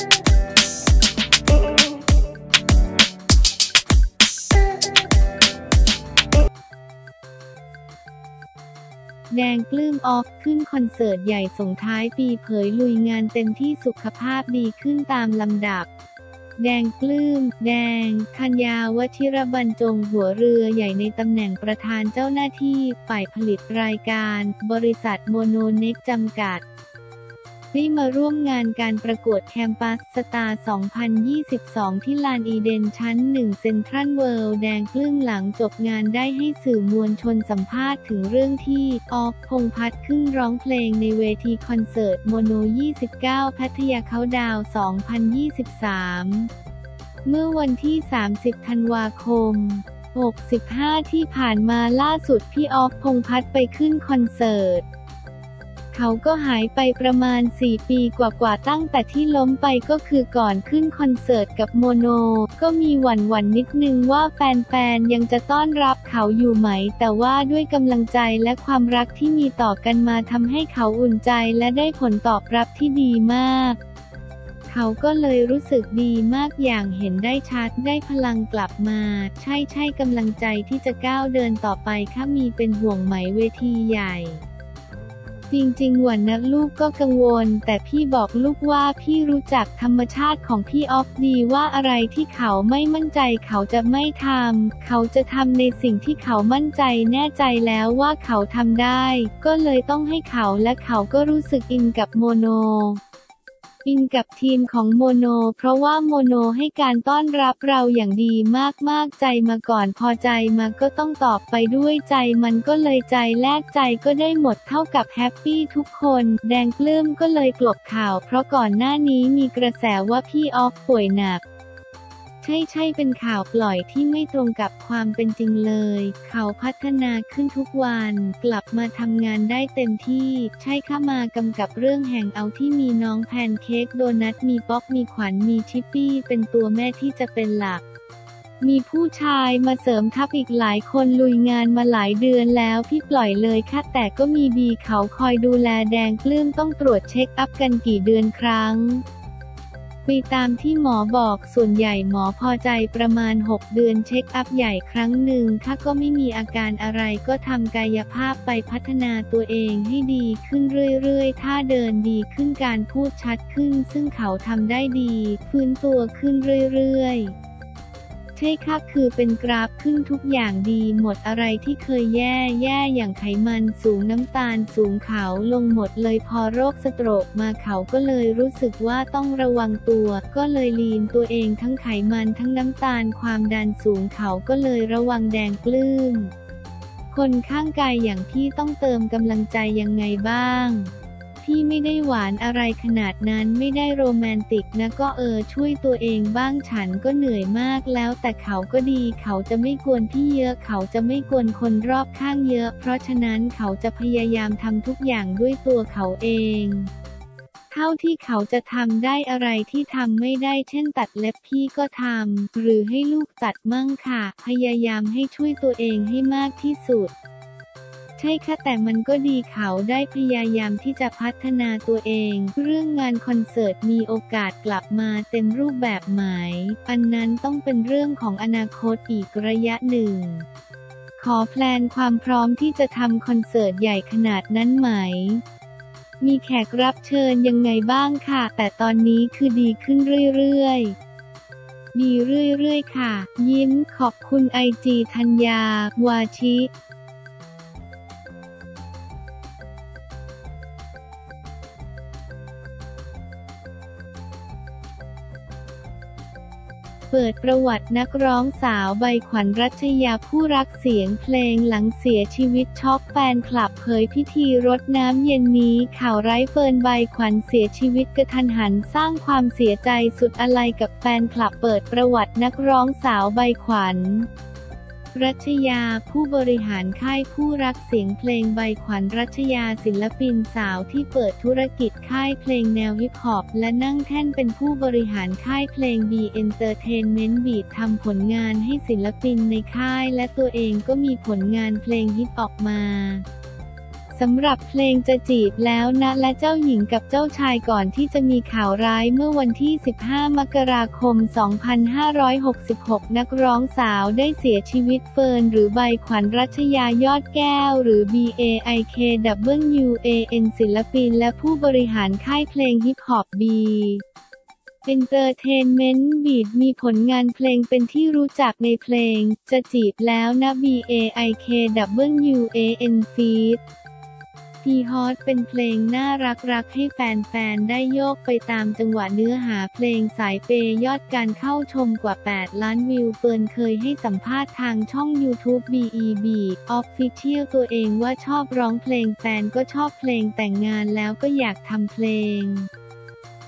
แดงปลื้มออฟขึ้นคอนเสิร์ตใหญ่ส่งท้ายปีเผยลุยงานเต็มที่สุขภาพดีขึ้นตามลำดับ แดงปลื้ม แดง คัญญาวชิรบรรจงหัวเรือใหญ่ในตำแหน่งประธานเจ้าหน้าที่ฝ่ายผลิตรายการ บริษัทโมโนเน็กจำกัด ได้มาร่วมงานการประกวด Campus Star 2022 ที่ลานอีเดนชั้น 1 เซ็นทรัลเวิลด์แดงปลื้มหลังจบงานได้ให้สื่อมวลชนสัมภาษณ์ถึงเรื่องที่ออฟพงพัฒน์ขึ้นร้องเพลงในเวทีคอนเสิร์ตโมโน 29 พัทยาเขาดาวน์2023 เมื่อวันที่ 30 ธันวาคม65 ที่ผ่านมาล่าสุดพี่ออฟพงพัฒน์ไปขึ้นคอนเสิร์ต เขาก็หายไปประมาณ 4 ปีกว่าๆตั้งแต่ที่ล้มไปก็คือก่อนขึ้นคอนเสิร์ตกับโมโน ก็มีหวั่นหวันนิดนึงว่าแฟนๆ ยังจะต้อนรับเขาอยู่ไหม แต่ว่าด้วยกำลังใจและความรักที่มีต่อกันมาทำให้เขาอุ่นใจและได้ผลตอบรับที่ดีมากเขาก็เลยรู้สึกดีมากอย่างเห็นได้ชัดได้พลังกลับมา ใช่ใช่กำลังใจที่จะก้าวเดินต่อไปค่ะมีเป็นห่วงไหมเวทีใหญ่ จริงๆวันนะลูกก็กังวล แต่พี่บอกลูกว่าพี่รู้จักธรรมชาติของพี่ออฟดีว่าอะไรที่เขาไม่มั่นใจเขาจะไม่ทำเขาจะทำในสิ่งที่เขามั่นใจแน่ใจแล้วว่าเขาทำได้ ก็เลยต้องให้เขาและเขาก็รู้สึกอินกับโมโน อินกับทีมของโมโน เพราะว่าโมโนให้การต้อนรับเราอย่างดีมากๆใจมาก่อนพอใจมาก็ต้องตอบไปด้วยใจมันก็เลยใจแลกใจก็ได้หมดเท่ากับ happy ทุกคน แดงปลื้มก็เลยกลบข่าว เพราะก่อนหน้านี้มีกระแสว่าพี่ออฟป่วยหนัก ช่ใช่เป็นข่าวปล่อยที่ไม่ตรงกับความเป็นจริงเลย เขาพัฒนาขึ้นทุกวัน กลับมาทำงานได้เต็มที่ ใช่ข้ามากำกับเรื่องแห่งเอาที่มีน้องแพนเค้กโดนัทมีป๊อกมีขวัญมีชิปปี้เป็นตัวแม่ที่จะเป็นหลักมีผู้ชายมาเสริมทัพอีกหลายคนลุยงานมาหลายเดือนแล้วพี่ปล่อยเลยค่ะแต่ก็มีบีเขาคอยดูแลแดงปลื้มต้องตรวจเช็คอัพกันกี่เดือนครั้ง ไปตามที่หมอบอกส่วนใหญ่หมอพอใจประมาณ 6 เดือนเช็คอัพใหญ่ครั้งหนึ่ง ถ้าก็ไม่มีอาการอะไรก็ทำกายภาพไปพัฒนาตัวเองให้ดีขึ้นเรื่อยๆ ถ้าเดินดีขึ้นการพูดชัดขึ้น ซึ่งเขาทำได้ดี ฟื้นตัวขึ้นเรื่อยๆ ใช่ค่ะคือเป็นกราฟขึ้นทุกอย่างดีหมดอะไรที่เคยแย่แย่อย่างไขมันสูงน้ำตาลสูงเขาลงหมดเลยพอโรคสโตรกมาเขาก็เลยรู้สึกว่าต้องระวังตัว ก็เลยลีนตัวเองทั้งไขมันทั้งน้ำตาลความดันสูงเขาก็เลยระวังแดงปลื้มคนข้างกายอย่างพี่ต้องเติมกำลังใจยังไงบ้าง พี่ไม่ได้หวานอะไรขนาดนั้นไม่ได้โรแมนติกนะก็เออช่วยตัวเองบ้างฉันก็เหนื่อยมากแล้วแต่เขาก็ดีเขาจะไม่กวนพี่เยอะเขาจะไม่กวนคนรอบข้างเยอะ เพราะฉะนั้นเขาจะพยายามทำทุกอย่างด้วยตัวเขาเองเท่าที่เขาจะทำได้อะไรที่ทำไม่ได้เช่นตัดเล็บพี่ก็ทำหรือให้ลูกตัดมั่งค่ะ พยายามให้ช่วยตัวเองให้มากที่สุด ใช่ค่ะแต่มันก็ดีเขาได้พยายามที่จะพัฒนาตัวเอง เรื่องงานคอนเสิร์ตมีโอกาสกลับมาเต็มรูปแบบไหมอันนั้นต้องเป็นเรื่องของอนาคตอีกระยะหนึ่งขอแพลนความพร้อมที่จะทำคอนเสิร์ตใหญ่ขนาดนั้นไหม มีแขกรับเชิญยังไงบ้างค่ะ แต่ตอนนี้คือดีขึ้นเรื่อยๆ ดีเรื่อยๆ ค่ะ ยิ้มขอบคุณไอจีธัญญาวาชิ เปิดประวัตินักร้องสาวใบขวัญรัชยาผู้รักเสียงเพลงหลังเสียชีวิตช็อกแฟนคลับเผยพิธีรดน้ำเย็นนี้ ข่าวไร้เฟิร์นใบขวัญเสียชีวิตกระทันหันสร้างความเสียใจสุดอะไรกับแฟนคลับเปิดประวัตินักร้องสาวใบขวัญ รัชยาผู้บริหารค่ายผู้รักเสียงเพลงใบขวัญรัชยาศิลปินสาวที่เปิดธุรกิจค่ายเพลงแนวฮิปฮอปและนั่งแท่นเป็นผู้บริหารค่ายเพลง B Entertainment Beat ทำผลงานให้ศิลปินในค่ายและตัวเองก็มีผลงานเพลงฮิตออกมา สำหรับเพลงจะจีบแล้วนะและเจ้าหญิงกับเจ้าชายก่อนที่จะมีข่าวร้ายเมื่อวันที่ 15 มกราคม 2566 นักร้องสาวได้เสียชีวิตเฟิร์นหรือใบขวัญรัชยายอดแก้ว หรือ BAIKWAN ศิลปินและผู้บริหารค่ายเพลงฮิปฮอปบีเอนเตอร์เทนเมนต์บีดมีผลงานเพลงเป็นที่รู้จักในเพลง จะจีบแล้วนะ B A I K W A N Feed พีฮอตเป็นเพลงน่ารักๆ ให้แฟนๆ ได้โยกไปตามจังหวะเนื้อหาเพลงสายเปยยอดการเข้าชมกว่า 8 ล้านวิวเปินเคยให้สัมภาษณ์ทางช่อง YouTube BEB Official ตัวเองว่าชอบร้องเพลงแฟนก็ชอบเพลงแต่งงานแล้วก็อยากทำเพลง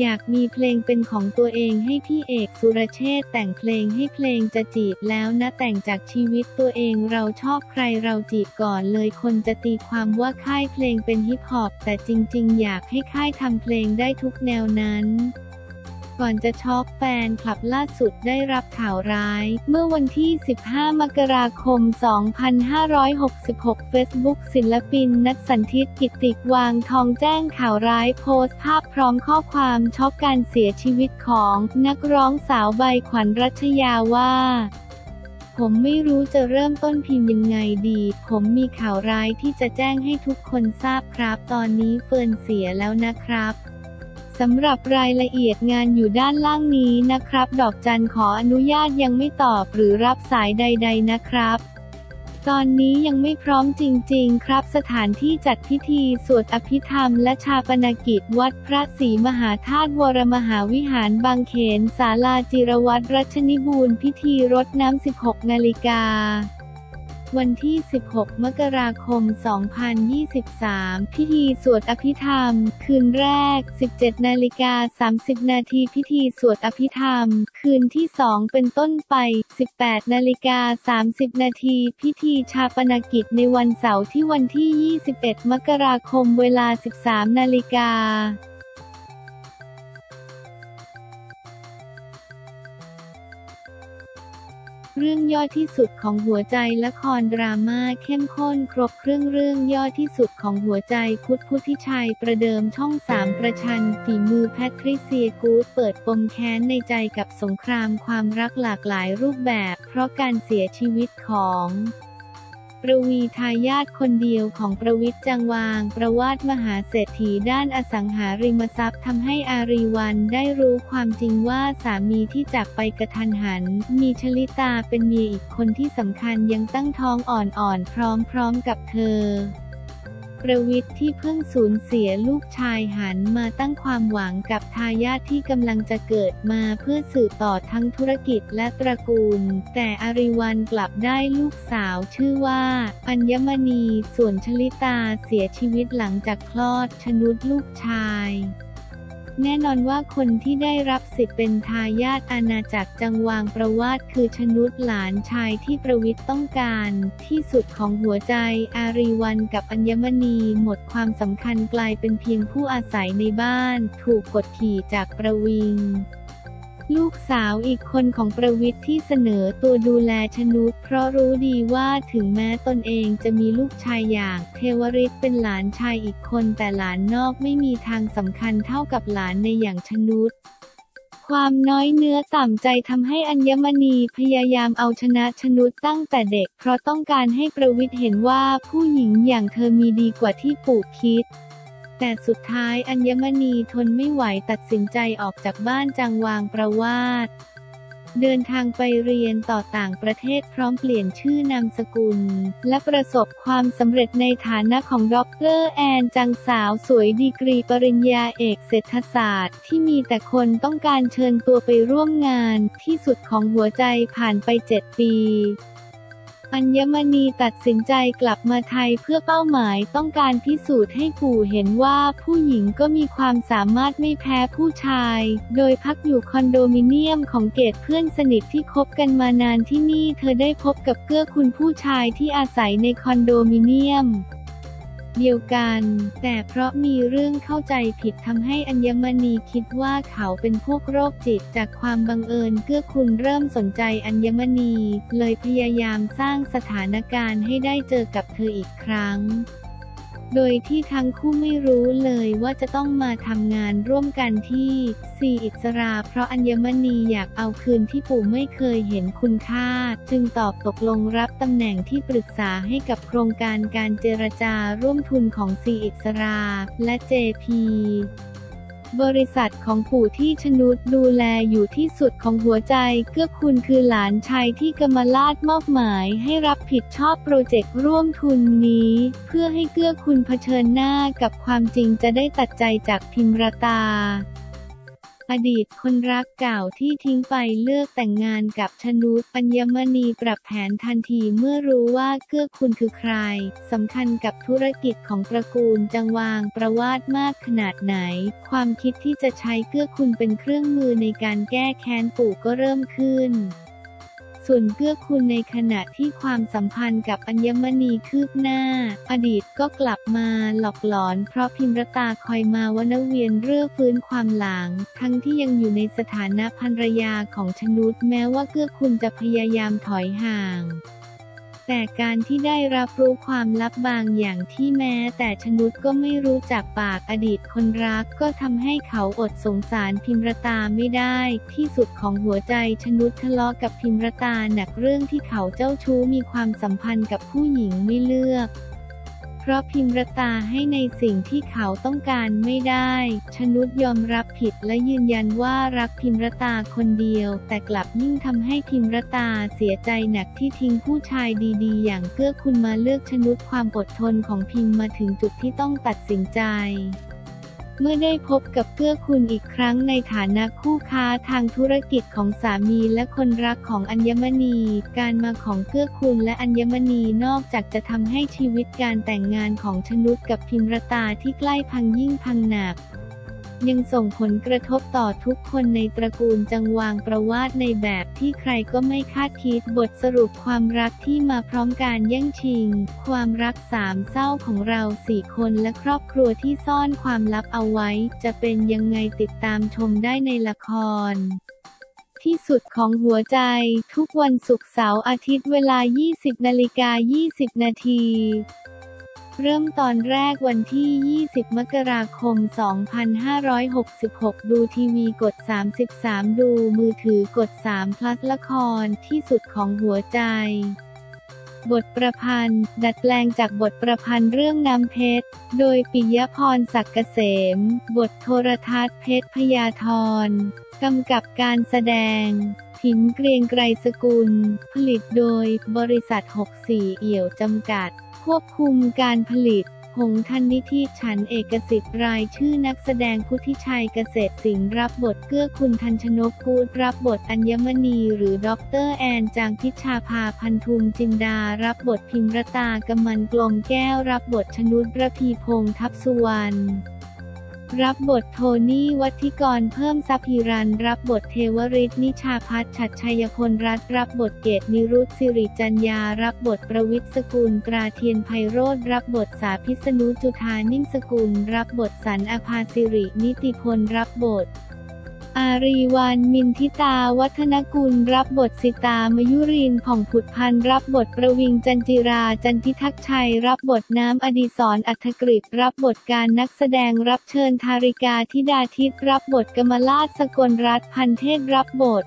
อยากมีเพลงเป็นของตัวเองให้พี่เอกสุรเชษแต่งเพลงให้เพลงจะจีบแล้วนะแต่งจากชีวิตตัวเองเราชอบใครเราจีบก่อนเลยคนจะตีความว่าค่ายเพลงเป็นฮิปฮอปแต่จริงๆ อยากให้ค่ายทำเพลงได้ทุกแนวนั้น ก่อนจะช็อกแฟนคลับล่าสุดได้รับข่าวร้าย เมื่อวันที่ 15 มกราคม 2566 Facebook ศิลปินนัทสันทิตกิติวางทองแจ้งข่าวร้ายโพสต์ภาพพร้อมข้อความช็อกการเสียชีวิตของนักร้องสาวใบขวัญรัชยาว่าผมไม่รู้จะเริ่มต้นพิมพ์ยังไงดี ผมมีข่าวร้ายที่จะแจ้งให้ทุกคนทราบครับ ตอนนี้เฟิร์นเสียแล้วนะครับ สำหรับรายละเอียดงานอยู่ด้านล่างนี้นะครับ ดอกจันขออนุญาตยังไม่ตอบหรือรับสายใด ๆ นะครับ ตอนนี้ยังไม่พร้อมจริง ๆ ครับ สถานที่จัดพิธีสวดอภิธรรมและชาปนกิจวัดพระศรีมหาธาตุวรมหาวิหารบางเขนศาลาจิรวัตรรัชนิบูรณ์พิธีรดน้ำ 16 นาฬิกา วันที่ 16 มกราคม 2023 พิธีสวดอภิธรรม คืนแรก 17 นาฬิกา 30 นาทีพิธีสวดอภิธรรม คืนที่ 2 เป็นต้นไป 18 นาฬิกา 30 นาทีพิธีชาปนกิจในวันเสาร์ที่วันที่ 21 มกราคมเวลา 13 นาฬิกา เรื่องย่อที่สุดของหัวใจละครดราม่าเข้มข้นครบเครื่องเรื่องย่อที่สุดของหัวใจพุทธพุทธิชัยประเดิมช่องสามประชันฝีมือแพทริเซียกูดเปิดปมแค้นในใจกับสงครามความรักหลากหลายรูปแบบ เพราะการเสียชีวิตของ ประวีทายาทคนเดียวของประวิทย์จังวาง ประวาดมหาเศรษฐีด้านอสังหาริมทรัพย์ทำให้อารีวันได้รู้ความจริงว่าสามีที่จากไปกระทันหัน มีชลิตาเป็นเมียอีกคนที่สำคัญยังตั้งท้องอ่อนๆพร้อมๆกับเธอ ประวิทย์ที่เพิ่งสูญเสียลูกชายหันมาตั้งความหวังกับทายาทที่กำลังจะเกิดมาเพื่อสืบต่อทั้งธุรกิจและตระกูล แต่อริวันกลับได้ลูกสาวชื่อว่าอัญมณีส่วนชลิตาเสียชีวิตหลังจากคลอดชนุดลูกชาย แน่นอนว่าคนที่ได้รับสิทธิ์เป็นทายาทอาณาจักรจังวางประวาดคือชนุดหลานชายที่ประวิทย์ต้องการ ที่สุดของหัวใจอารีวันกับอัญมณีหมดความสำคัญกลายเป็นเพียงผู้อาศัยในบ้าน ถูกกดขี่จากประวิง ลูกสาวอีกคนของประวิทย์ที่เสนอตัวดูแลชนุดเพราะรู้ดีว่าถึงแม้ตนเองจะมีลูกชายอย่าง เทวริศเป็นหลานชายอีกคนแต่หลานนอกไม่มีทางสำคัญเท่ากับหลานในอย่างชนุดความน้อยเนื้อต่ำใจทำให้อัญมณีพยายามเอาชนะชนุดตั้งแต่เด็ก เพราะต้องการให้ประวิทย์เห็นว่าผู้หญิงอย่างเธอมีดีกว่าที่ปู่คิด แต่สุดท้ายอัญมณีทนไม่ไหวตัดสินใจออกจากบ้านจังวางประวาสเดินทางไปเรียนต่อต่างประเทศพร้อมเปลี่ยนชื่อนามสกุล และประสบความสำเร็จในฐานะของด็อกเตอร์แอนจางสาวสวยดีกรีปริญญาเอกเศรษฐศาสตร์ ที่มีแต่คนต้องการเชิญตัวไปร่วมงาน ที่สุดของหัวใจผ่านไปเจ็ดปี อัญมณีตัดสินใจกลับมาไทยเพื่อเป้าหมายต้องการพิสูจน์ให้ปู่เห็นว่าผู้หญิงก็มีความสามารถไม่แพ้ผู้ชาย โดยพักอยู่คอนโดมิเนียมของเกตเพื่อนสนิทที่คบกันมานานที่นี่เธอได้พบกับเกื้อคุณผู้ชายที่อาศัยในคอนโดมิเนียม เดียวกัน แต่เพราะมีเรื่องเข้าใจผิดทำให้อัญมณีคิดว่าเขาเป็นพวกโรคจิตจากความบังเอิญเกื้อคุณเริ่มสนใจอัญมณี เลยพยายามสร้างสถานการณ์ให้ได้เจอกับเธออีกครั้ง โดยที่ทั้งคู่ไม่รู้เลยว่าจะต้องมาทำงานร่วมกันที่ซีอิสรา เพราะอัญมณีอยากเอาคืนที่ปู่ไม่เคยเห็นคุณค่า จึงตอบตกลงรับตำแหน่งที่ปรึกษาให้กับโครงการการเจรจาร่วมทุนของซีอิสรา และ JP บริษัทของปู่ที่ชนุดดูแลอยู่ที่สุดของหัวใจเกื้อคุณคือหลานชายที่กมลาดมอบหมายให้รับผิดชอบโปรเจกต์ร่วมทุนนี้ เพื่อให้เกื้อคุณเผชิญหน้ากับความจริงจะได้ตัดใจจากพิมรตา อดีตคนรักเก่าที่ทิ้งไปเลือกแต่งงานกับชนุปัญญมณีปรับแผนทันทีเมื่อรู้ว่าเกื้อคุณคือใครสำคัญกับธุรกิจของตระกูลจังวางประวาดมากขนาดไหน ความคิดที่จะใช้เกื้อคุณเป็นเครื่องมือในการแก้แค้นปู่ก็เริ่มขึ้น ส่วนเกื้อคุณในขณะที่ความสัมพันธ์กับอัญมณีคืบหน้า อดีตก็กลับมาหลอกหลอน เพราะพิมรตาคอยมาวนเวียนเรื่อฟื้นความหลัง ทั้งที่ยังอยู่ในสถานะภรรยาของชนุดแม้ว่าเกื้อคุณจะพยายามถอยห่าง แต่การที่ได้รับรู้ความลับบางอย่างที่แม้แต่ชนุดก็ไม่รู้จากปากอดีตคนรักก็ทำให้เขาอดสงสารพิมรตาไม่ได้ ที่สุดของหัวใจชนุดทะเลาะกับพิมรตาหนักเรื่องที่เขาเจ้าชู้มีความสัมพันธ์กับผู้หญิงไม่เลือก เพราะพิมรตาให้ในสิ่งที่เขาต้องการไม่ได้ ชนุดยอมรับผิดและยืนยันว่ารักพิมรตาคนเดียว แต่กลับยิ่งทำให้พิมรตาเสียใจหนักที่ทิ้งผู้ชายดีๆ อย่างเกื้อคุณมาเลือกชนุดความอดทนของพิมมาถึงจุดที่ต้องตัดสินใจ เมื่อได้พบกับเกื้อคุณอีกครั้งในฐานะคู่ค้าทางธุรกิจของสามีและคนรักของอัญมณี การมาของเกื้อคุณและอัญมณีนอกจากจะทำให้ชีวิตการแต่งงานของชนุดกับพิมรตาที่ใกล้พังยิ่งพังหนัก ยังส่งผลกระทบต่อทุกคนในตระกูลจังวางประวาดในแบบที่ใครก็ไม่คาดคิดบทสรุปความรักที่มาพร้อมการแย่งชิง ความรักสามเศร้าของเราสี่คนและครอบครัวที่ซ่อนความลับเอาไว้ จะเป็นยังไงติดตามชมได้ในละครที่สุดของหัวใจ ทุกวันศุกร์เสาร์อาทิตย์เวลา 20นาฬิกา20 นาที เริ่มตอนแรกวันที่ 20 มกราคม 2566 ดูทีวีกด 33 ดูมือถือกด 3 plus ละครที่สุดของหัวใจ บทประพันธ์ ดัดแปลงจากบทประพันธ์เรื่องน้ำเพชร โดยปิยพรศักเกษม บทโทรทัศน์เพชรพยาธรกำกับการแสดงถินเกรียงไกรสกุล ผลิตโดยบริษัท 64 เอี่ยวจำกัด ควบคุมการผลิต หงทันนิธิฉันเอกสิทธิ์รายชื่อนักแสดงพุทธิชัยเกษตรสิงห์รับบทเกื้อคุณทันชนกพูดรับบทอัญมณี หรือด็อกเตอร์แอนจางพิชาภาพันธุมจินดา รับบทพิมรตากำมันกลมแก้วรับบทชนุดประพีพงษ์ทับสุวรรณ รับบทโทนี่ วัติกร เพิ่มซัพิรัน รับบทเทวริศนิชาพัฒชัดชัยพลรัตรับบทเกตนิรุตสิริจัญญา รับบทประวิทย์สกุล กราเทียนไพโรธรับบทสาพิษณุจุธานิ่มสกุล รับบทสันอภาสิรินิติพลรับบท อารีวันมินทิตาวัฒนกุลรับบทสิตามยุรินผ่องผุดพันรับบทประวิงจันจิราจันทิทักชัย รับบทน้ำอดีศรอัธกฤษรับบทการนักแสดงรับเชิญธาริกาธิดาทิพย์รับบทกมลาศสกลรัฐพันเทศรับบท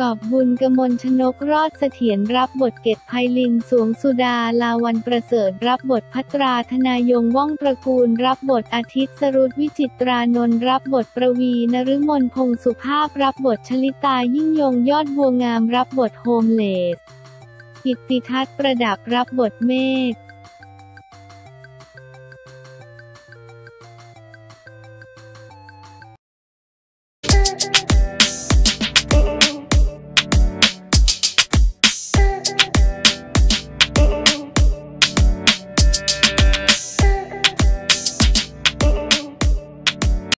กอบบุญกมลชนกรอดเสถียรรับบทเกตไพลินสวงสุดาลาวันประเสริฐรับบทพัตราธนายงว่องตระกูล รับบทอาทิตย์สรุตวิจิตรานนท์รับบทประวีนฤมลพงสุภาพ รับบทชลิตายิ่งยงยอดบัวงาม รับบทโฮมเลส กิตติทัศน์ประดับรับบทเมฆ